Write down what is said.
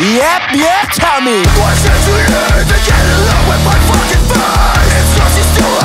Yep, yep, tell me. Why should you learn to get along with my fucking face? It's not still